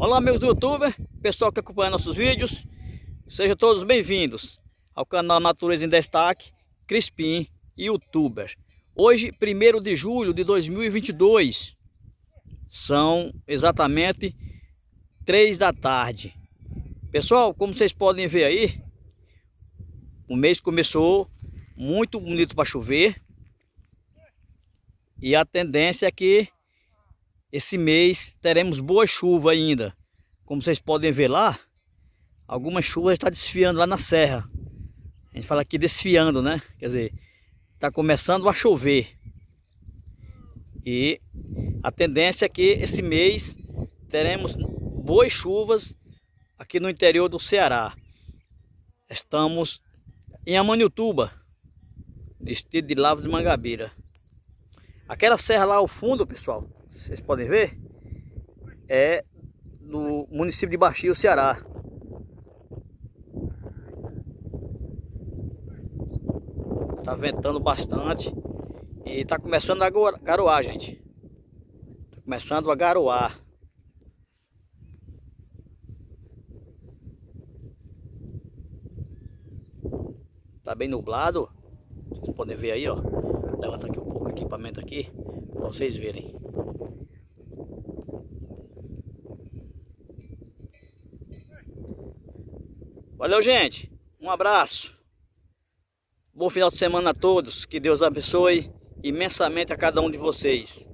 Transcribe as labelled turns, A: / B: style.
A: Olá amigos do YouTube, pessoal que acompanha nossos vídeos, sejam todos bem-vindos ao canal Natureza em Destaque, Crispim, Youtuber. Hoje, 1 de julho de 2022, são exatamente 3 da tarde. Pessoal, como vocês podem ver aí, o mês começou muito bonito para chover e a tendência é que esse mês teremos boa chuva ainda. Como vocês podem ver lá, algumas chuvas está desfiando lá na serra. A gente fala aqui desfiando, né? Quer dizer, está começando a chover. E a tendência é que esse mês teremos boas chuvas aqui no interior do Ceará. Estamos em Amanituba, distrito de Lava de Mangabeira. Aquela serra lá ao fundo, pessoal, vocês podem ver, é no município de Baixio, Ceará. Tá ventando bastante e tá começando a garoar, gente. Tá começando a garoar. Tá bem nublado. Vocês podem ver aí, ó. Levanta aqui um pouco o equipamento aqui para vocês verem. Valeu, gente. Um abraço. Bom final de semana a todos. Que Deus abençoe imensamente a cada um de vocês.